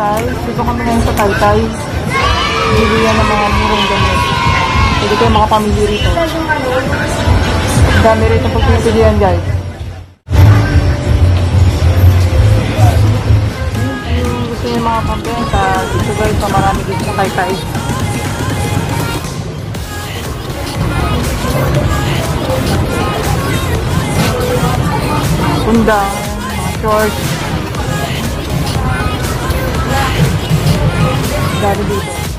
guys, dito kami ngayon sa Taytay. Bilihan ng mga murong damit. Pwede kayo makapamili rito. Dami rito pag pinipilihan guys. Gusto niyo mga pampenta, dito guys, sa marami dito sa Taytay. Kundang, mga shorts. Dami dito.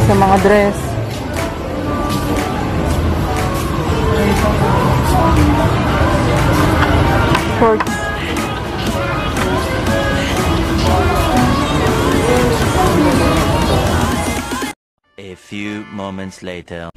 Sa mga dress. A few moments later.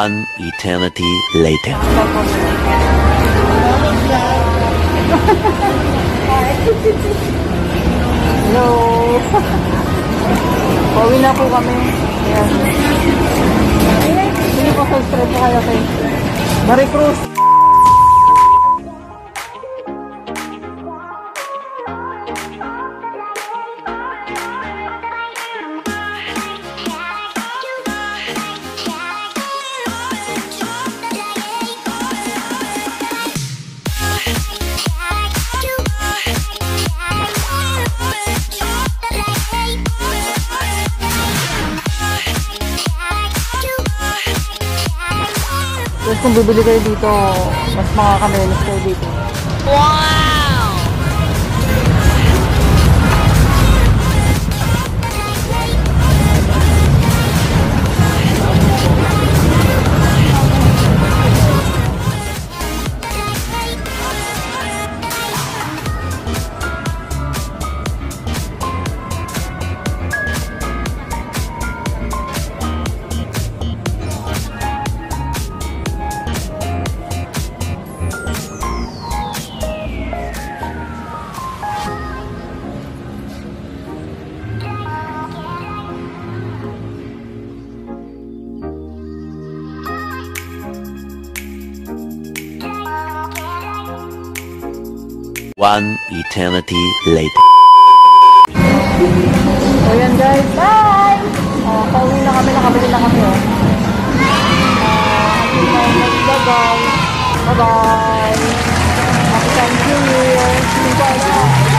One eternity later. Hello. Pauwi na po kami. Ayan. Hindi po sa stress kayo kay Marie Cruz. Kung bibili kayo dito, mas makakamenos kayo dito. One eternity later. So yan guys, bye! Uh, pauwi na kami, nakabili na kami oh. Uh, bye-bye! Bye-bye! Happy Thanksgiving! Guys!